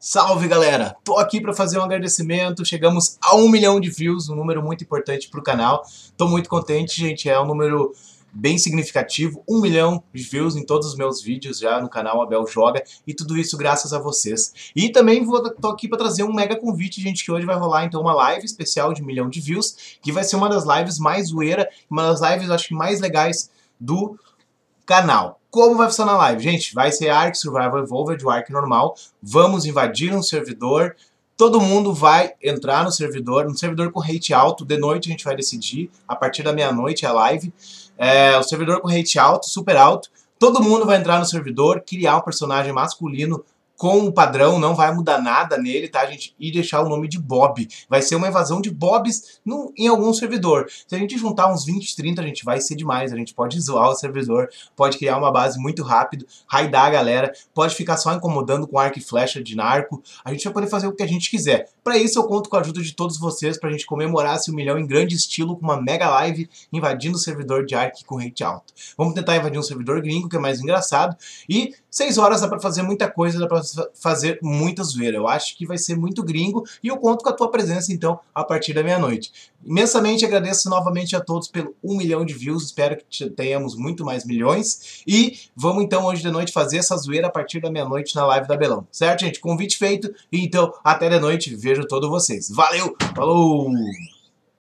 Salve galera! Tô aqui para fazer um agradecimento, chegamos a um milhão de views, um número muito importante pro canal. Tô muito contente, gente, é um número bem significativo, um milhão de views em todos os meus vídeos já no canal Abel Joga, e tudo isso graças a vocês. E também vou, tô aqui para trazer um mega convite, gente, que hoje vai rolar então uma live especial de um milhão de views, que vai ser uma das lives mais zoeira, uma das lives acho que mais legais do canal. Como vai funcionar a live? Gente, vai ser Ark Survival Evolved, o Ark normal. Vamos invadir um servidor. Todo mundo vai entrar no servidor, no servidor com rate alto. De noite a gente vai decidir, a partir da meia-noite é a live. É, o servidor com rate alto, super alto. Todo mundo vai entrar no servidor, criar um personagem masculino com o padrão, não vai mudar nada nele, tá, gente? E deixar o nome de Bob. Vai ser uma invasão de Bobs no, em algum servidor. Se a gente juntar uns 20, 30, a gente vai ser demais. A gente pode zoar o servidor, pode criar uma base muito rápido, raidar a galera, pode ficar só incomodando com arco e flecha de narco. A gente vai poder fazer o que a gente quiser. Para isso eu conto com a ajuda de todos vocês pra gente comemorar esse um milhão em grande estilo com uma mega live invadindo o servidor de arco com rate alto. Vamos tentar invadir um servidor gringo, que é mais engraçado. E 6 horas dá pra fazer muita coisa, dá pra fazer muita zoeira. Eu acho que vai ser muito gringo e eu conto com a tua presença, então, a partir da meia-noite. Imensamente agradeço novamente a todos pelo um milhão de views, espero que tenhamos muito mais milhões. E vamos então hoje de noite fazer essa zoeira a partir da meia-noite na live da Belão. Certo, gente? Convite feito, então até de noite vejo todos vocês. Valeu, falou!